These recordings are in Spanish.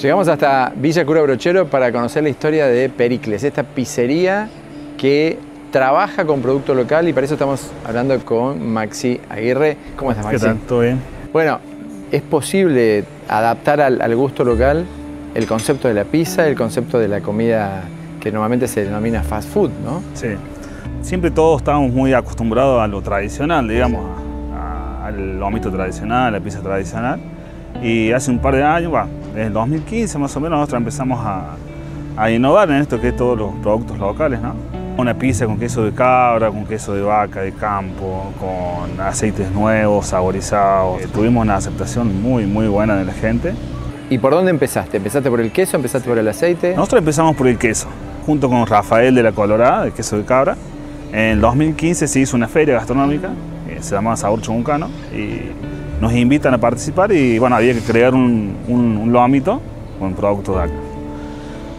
Llegamos hasta Villa Cura Brochero para conocer la historia de Pericles, esta pizzería que trabaja con producto local y para eso estamos hablando con Maxi Aguirre. ¿Cómo estás, Maxi? ¿Qué tal? ¿Todo bien? Bueno, ¿es posible adaptar al, al gusto local el concepto de la pizza, el concepto de la comida que normalmente se denomina fast food, ¿no? Sí. Siempre todos estábamos muy acostumbrados a lo tradicional, digamos, a- al lomito tradicional, a la pizza tradicional. Y hace un par de años, va, desde el 2015 más o menos, nosotros empezamos a, a innovar en esto que es todos los productos locales, ¿no? Una pizza con queso de cabra, con queso de vaca, de campo, con aceites nuevos, saborizados. Eh, tuvimos una aceptación muy, muy buena de la gente. ¿Y por dónde empezaste? ¿Empezaste por el queso? ¿Empezaste por el aceite? Nosotros empezamos por el queso, junto con Rafael de la Colorada, de queso de cabra. En el 2015 se hizo una feria gastronómica, eh, se llamaba Sabor Chungucano, y nos invitan a participar y bueno, había que crear un, un, un lomito con productos de acá.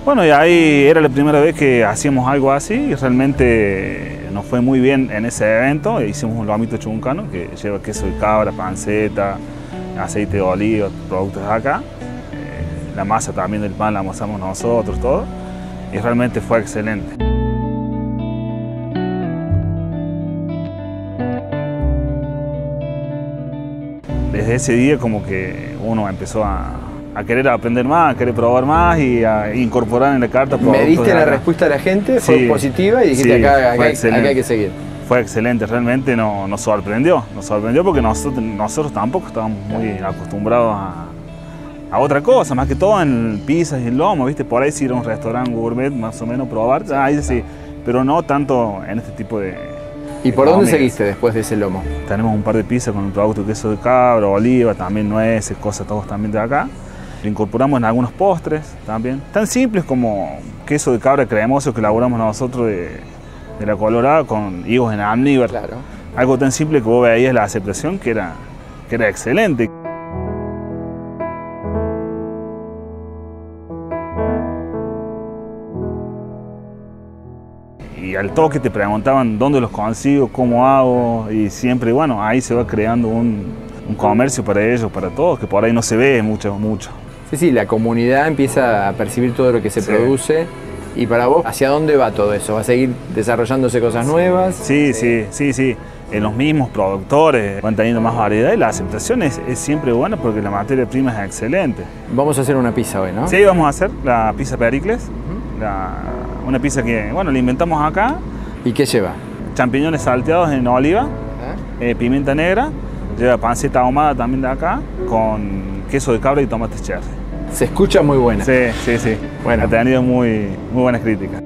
Bueno, y ahí era la primera vez que hacíamos algo así y realmente nos fue muy bien en ese evento. Hicimos un lomito chuncano que lleva queso de cabra, panceta, aceite de oliva, productos de acá. Eh, la masa también del pan la amasamos nosotros, todo. Y realmente fue excelente. Desde ese día como que uno empezó a, a querer aprender más, a querer probar más y a incorporar en la carta ¿Me diste la respuesta de la gente? ¿Fue Sí. positiva? Y dijiste Sí, acá, hay que seguir. Fue excelente, realmente no- nos sorprendió, nos sorprendió porque nosotros, nosotros tampoco estábamos muy acostumbrados a, a otra cosa, más que todo en pizzas y en lomo, ¿viste? Por ahí sí ir a un restaurante gourmet más o menos probar, ahí sí, pero no tanto en este tipo de... ¿Y por de dónde seguiste después de ese lomo? Tenemos un par de pizzas con producto de queso de cabra, oliva, también nueces, cosas todos también de acá. Lo incorporamos en algunos postres también. Tan simples como queso de cabra cremoso que elaboramos nosotros de, de la Colorada con higos en almíbar. Claro. Algo tan simple que vos veías la aceptación que era, que era excelente. Y al toque te preguntaban dónde los consigo, cómo hago, y siempre, bueno, ahí se va creando un, un comercio para ellos, para todos, que por ahí no se ve mucho, mucho. Sí, sí, la comunidad empieza a percibir todo lo que se Sí. produce. Y para vos, ¿hacia dónde va todo eso? ¿Va a seguir desarrollándose cosas nuevas? Sí, sí, sí, sí. En los mismos productores van teniendo más variedad y la aceptación es, es siempre buena porque la materia prima es excelente. Vamos a hacer una pizza hoy, ¿no? Sí, vamos a hacer la pizza Pericles, la- una pizza que, bueno, la inventamos acá, ¿Y qué lleva? champiñones salteados en oliva, eh, pimienta negra, lleva panceta ahumada también de acá, con queso de cabra y tomates cherry. Se escucha muy buena. Sí, sí, sí. Bueno. Ha tenido muy, muy buenas críticas.